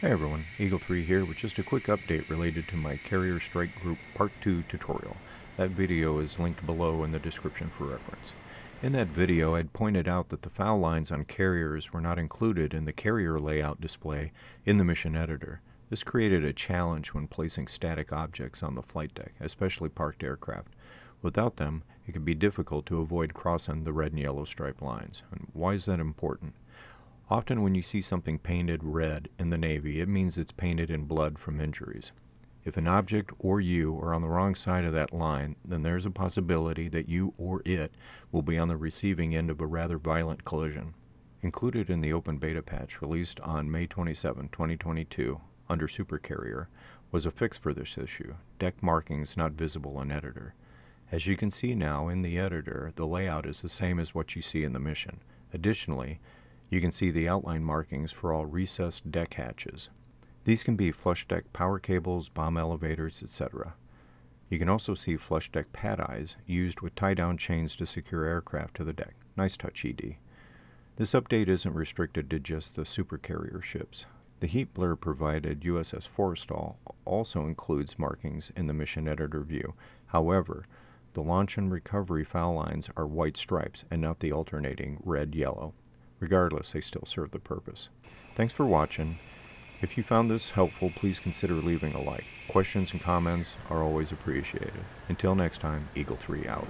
Hey everyone, Eagle 3 here with just a quick update related to my Carrier Strike Group Part 2 tutorial. That video is linked below in the description for reference. In that video, I'd pointed out that the foul lines on carriers were not included in the carrier layout display in the mission editor. This created a challenge when placing static objects on the flight deck, especially parked aircraft. Without them, it can be difficult to avoid crossing the red and yellow stripe lines. And why is that important? Often when you see something painted red in the Navy, it means it's painted in blood from injuries. If an object or you are on the wrong side of that line, then there's a possibility that you or it will be on the receiving end of a rather violent collision. Included in the open beta patch released on May 27, 2022, under Supercarrier, was a fix for this issue, deck markings not visible in editor. As you can see now in the editor, the layout is the same as what you see in the mission. Additionally, you can see the outline markings for all recessed deck hatches. These can be flush deck power cables, bomb elevators, etc. You can also see flush deck pad eyes used with tie-down chains to secure aircraft to the deck. Nice touch, ED. This update isn't restricted to just the supercarrier ships. The Heatblur provided USS Forrestal also includes markings in the mission editor view. However, the launch and recovery foul lines are white stripes and not the alternating red-yellow. Regardless, they still serve the purpose. Thanks for watching. If you found this helpful, please consider leaving a like. Questions and comments are always appreciated. Until next time, Eagle 3 out.